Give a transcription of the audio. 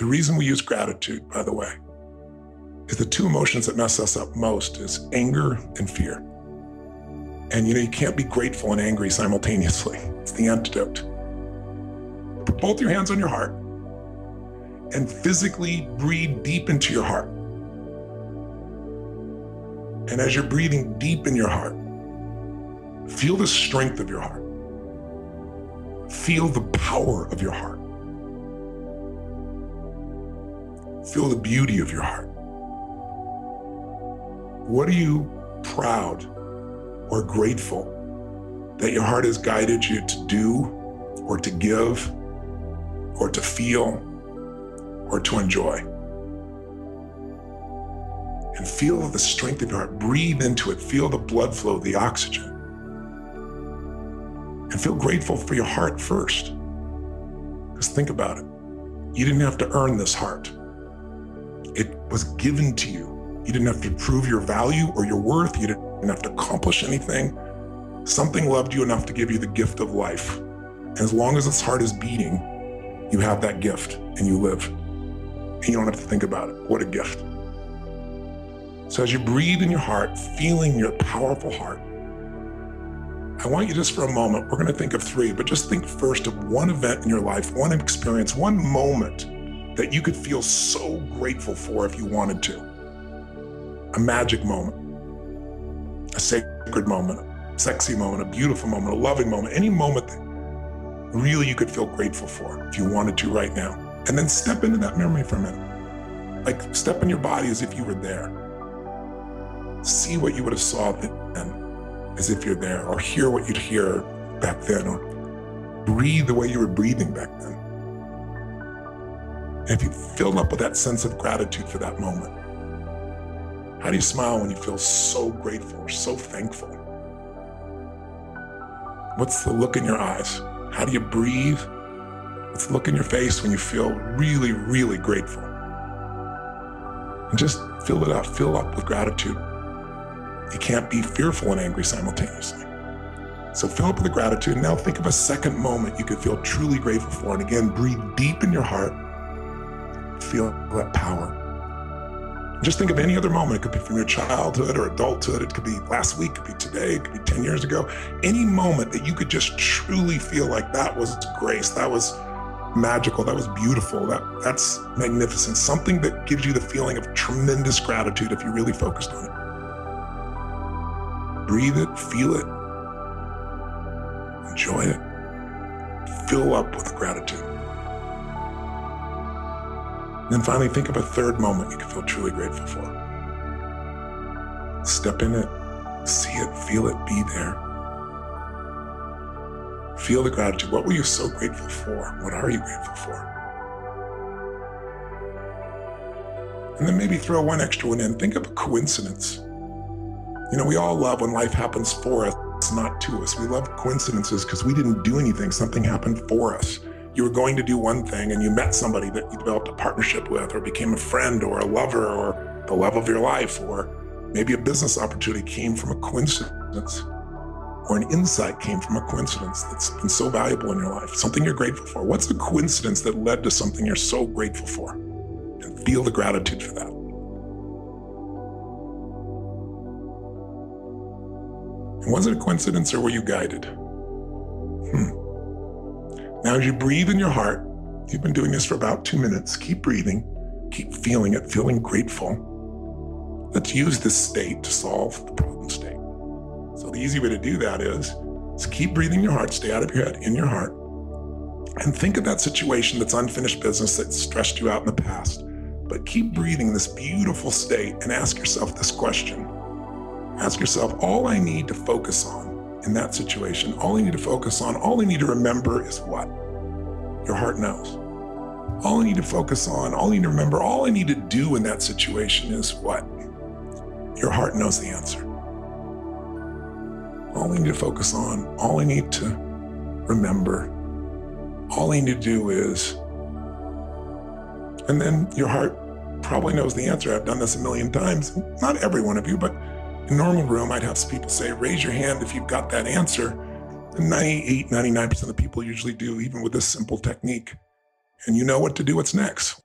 The reason we use gratitude, by the way, is the two emotions that mess us up most is anger and fear. And you know, you can't be grateful and angry simultaneously. It's the antidote. Put both your hands on your heart and physically breathe deep into your heart. And as you're breathing deep in your heart, feel the strength of your heart. Feel the power of your heart. Feel the beauty of your heart. What are you proud or grateful that your heart has guided you to do or to give or to feel or to enjoy? And feel the strength of your heart. Breathe into it. Feel the blood flow, the oxygen. And feel grateful for your heart first. Because think about it. You didn't have to earn this heart. It was given to you. You didn't have to prove your value or your worth. You didn't have to accomplish anything. Something loved you enough to give you the gift of life. And as long as its heart is beating, you have that gift and you live. And you don't have to think about it. What a gift. So as you breathe in your heart, feeling your powerful heart, I want you just for a moment, we're going to think of three, but just think first of one event in your life, one experience, one moment that you could feel so grateful for if you wanted to. A magic moment, a sacred moment, a sexy moment, a beautiful moment, a loving moment, any moment that really you could feel grateful for if you wanted to right now. And then step into that memory for a minute. Like step in your body as if you were there. See what you would have saw then as if you're there, or hear what you'd hear back then, or breathe the way you were breathing back then. And if you fill up with that sense of gratitude for that moment, how do you smile when you feel so grateful so thankful? What's the look in your eyes? How do you breathe? What's the look in your face when you feel really, really grateful? And just fill it up, fill up with gratitude. You can't be fearful and angry simultaneously. So fill up with the gratitude. Now think of a second moment you could feel truly grateful for. And again, breathe deep in your heart. Feel that power. Just think of any other moment. It could be from your childhood or adulthood. It could be last week, it could be today, it could be 10 years ago. Any moment that you could just truly feel like that was grace, that was magical, that was beautiful, that that's magnificent. Something that gives you the feeling of tremendous gratitude if you really focused on it. Breathe it, feel it, enjoy it, fill up with gratitude. Then finally, think of a third moment you can feel truly grateful for. Step in it, see it, feel it, be there. Feel the gratitude. What were you so grateful for? What are you grateful for? And then maybe throw one extra one in. Think of a coincidence. You know, we all love when life happens for us, not to us. We love coincidences because we didn't do anything, something happened for us you were going to do one thing and you met somebody that you developed a partnership with or became a friend or a lover or the love of your life or maybe a business opportunity came from a coincidence or an insight came from a coincidence that's been so valuable in your life something you're grateful for. What's a coincidence that led to something you're so grateful for? And feel the gratitude for that. And was it a coincidence or were you guided now, as you breathe in your heart, you've been doing this for about two minutes. Keep breathing, keep feeling it, feeling grateful. Let's use this state to solve the problem state. So, the easy way to do that is, is keep breathing your heart, stay out of your head, in your heart, and think of that situation that's unfinished business that stressed you out in the past. But keep breathing this beautiful state and ask yourself this question. Ask yourself, all I need to focus on in that situation, all you need to focus on, all you need to remember is what? Your heart knows. All I need to focus on, all you need to remember, all I need to do in that situation is what? Your heart knows the answer. All I need to focus on, all I need to remember, all I need to do is, and then your heart probably knows the answer. I've done this a million times. Not every one of you, but in normal room, I'd have people say, raise your hand if you've got that answer. And 98, 99% of the people usually do, even with this simple technique. And you know what to do, what's next.